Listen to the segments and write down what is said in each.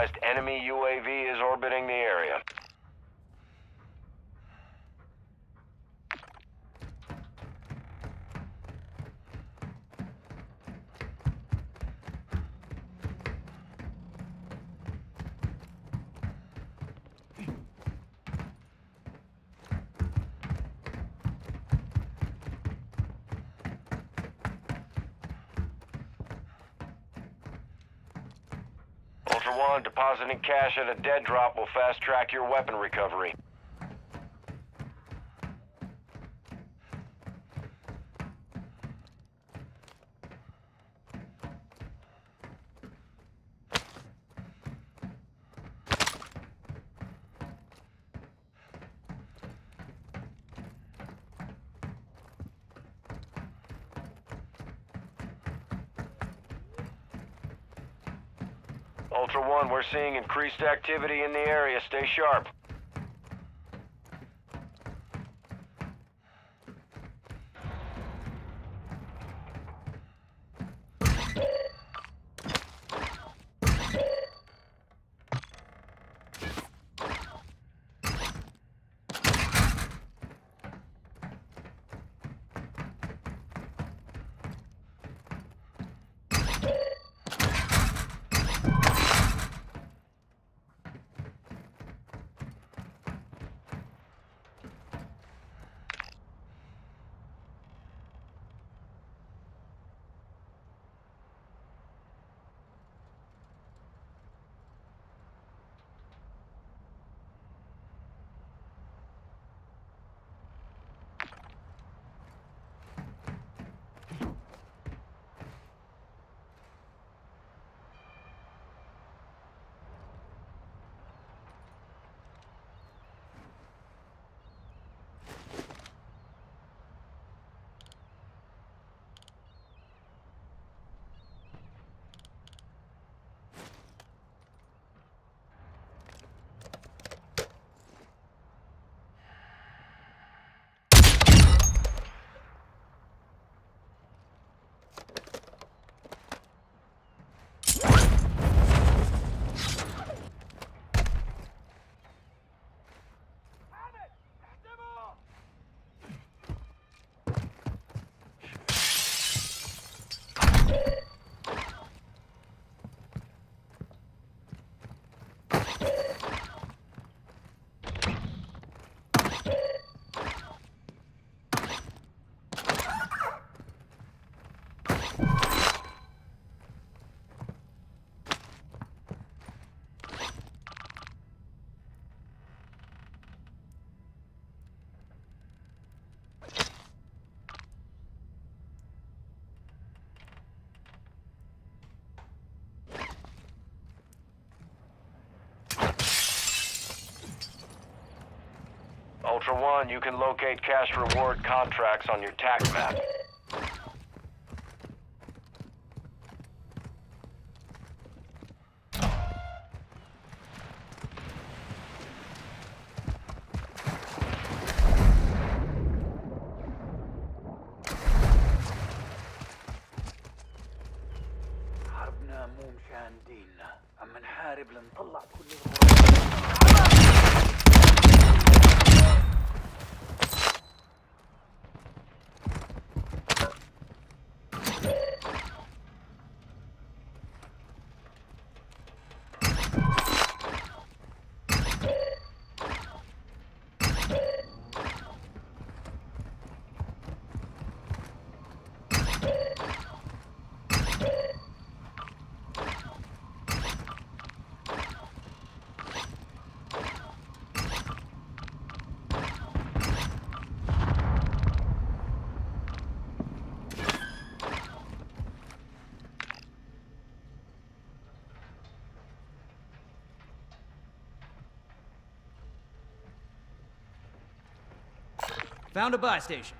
Recognized enemy UAV is orbiting the area. Ultra One, depositing cash at a dead drop will fast track your weapon recovery. Ultra One, we're seeing increased activity in the area. Stay sharp. Ultra One, you can locate cash reward contracts on your tac map. حربنا مو مشان ديننا عم نحارب لنطلع Found a buy station.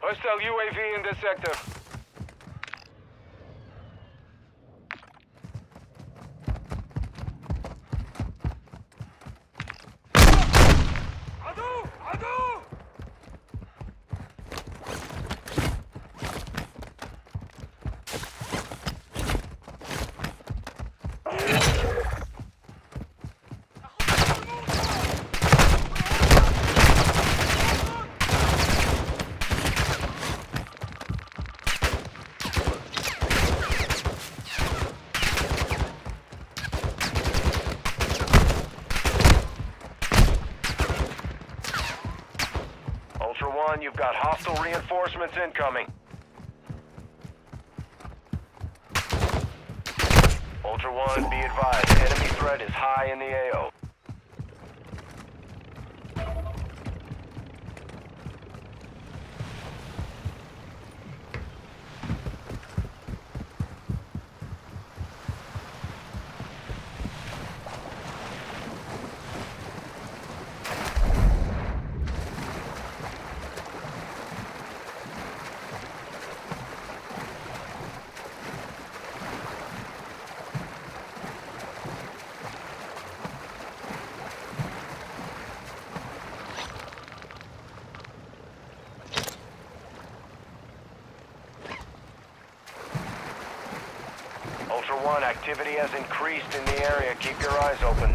Hostile UAV in this sector. Reinforcements incoming. Ultra One, be advised, enemy threat is high in the AO. Ultra One, activity has increased in the area. Keep your eyes open.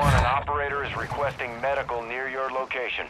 Ultra One, an operator is requesting medical near your location.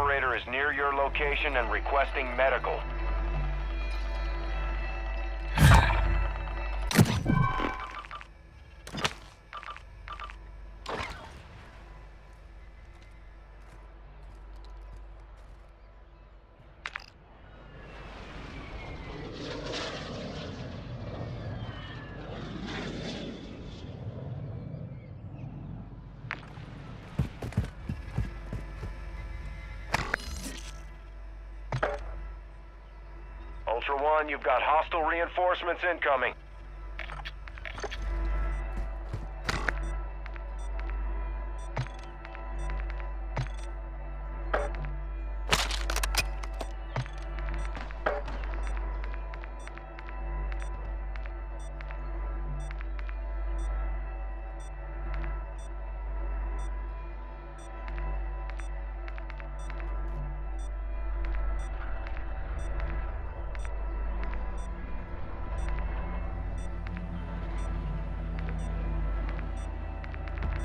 Operator is near your location and requesting medical. Hostile reinforcements incoming.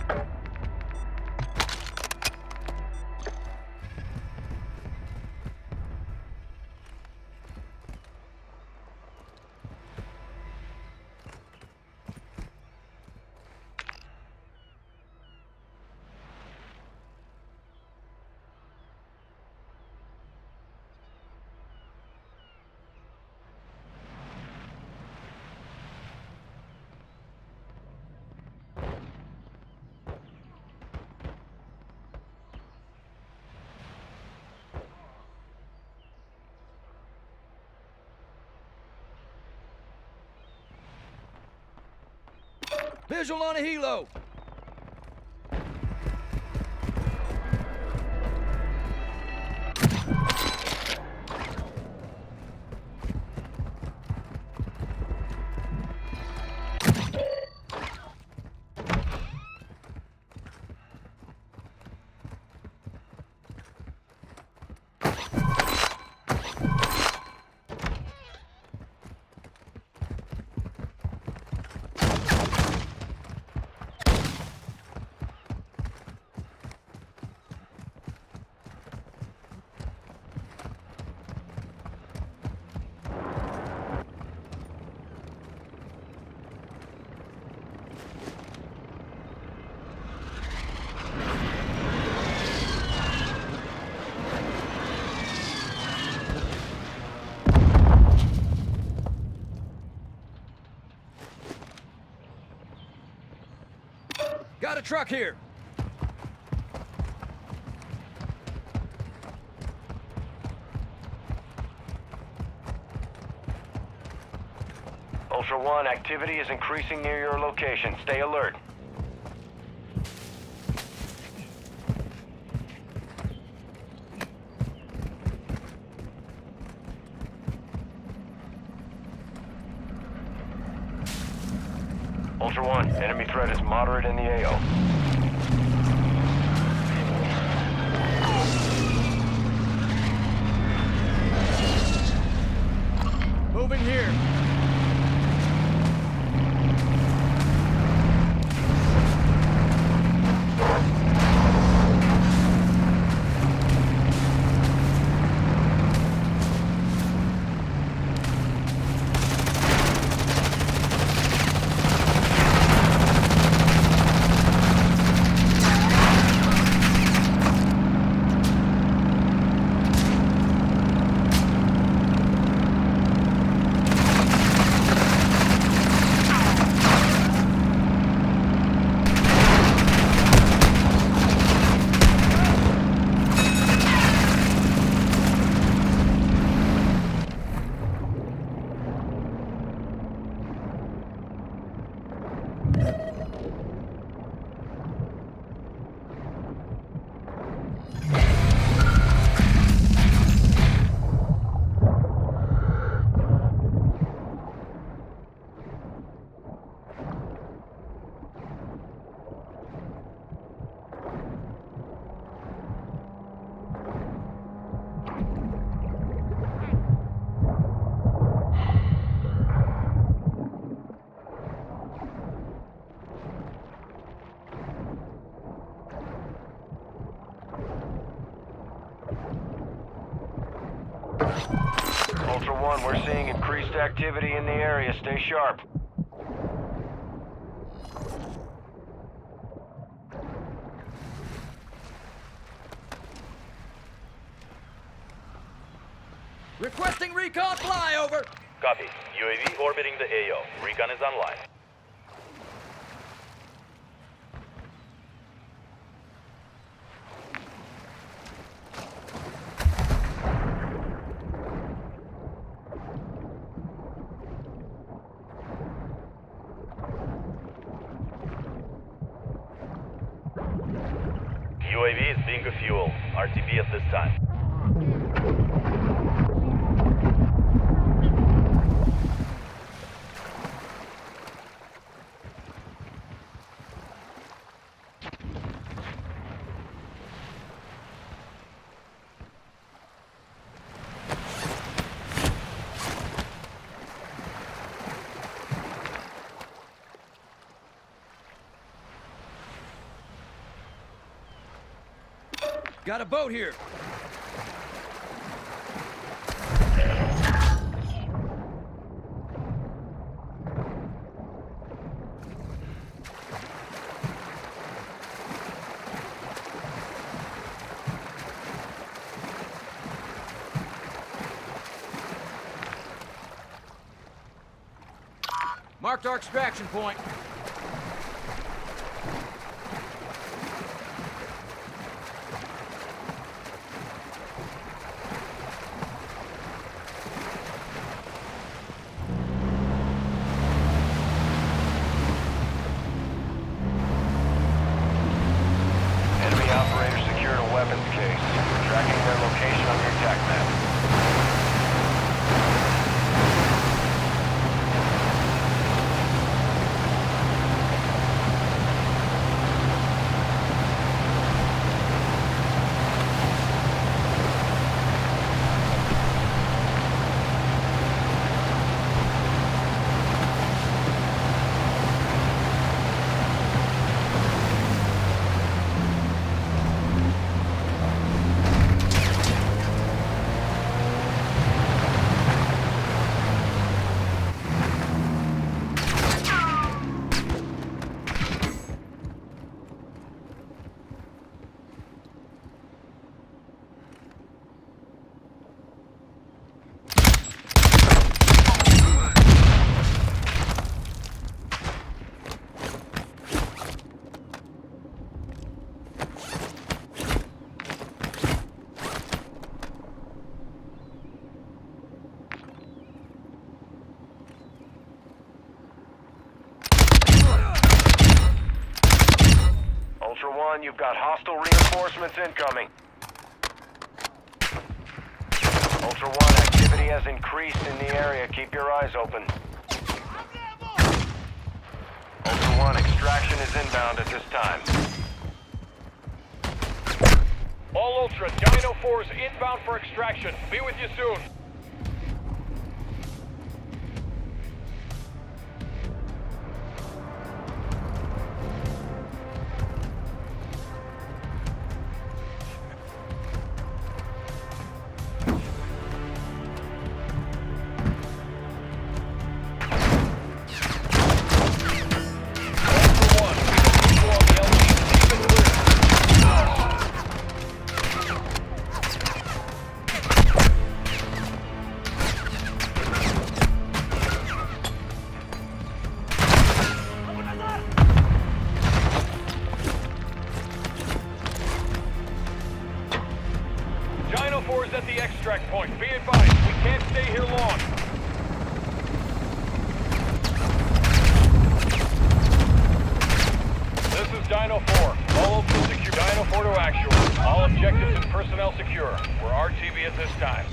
you Visual on a helo. Truck here. Ultra One, activity is increasing near your location. Stay alert. Ultra One, enemy threat is moderate in the AO. Moving here. Ultra One, we're seeing increased activity in the area. Stay sharp. Requesting recon flyover. Copy. UAV orbiting the AO. Recon is online. UAV is bingo fuel. RTB at this time. Got a boat here. Marked our extraction point. Reinforcements incoming. Ultra One, activity has increased in the area. Keep your eyes open. Ultra One, extraction is inbound at this time. All Ultra, Dino 4 is inbound for extraction. Be with you soon. Dino 4 to actual. All objectives and personnel secure. We're RTB at this time.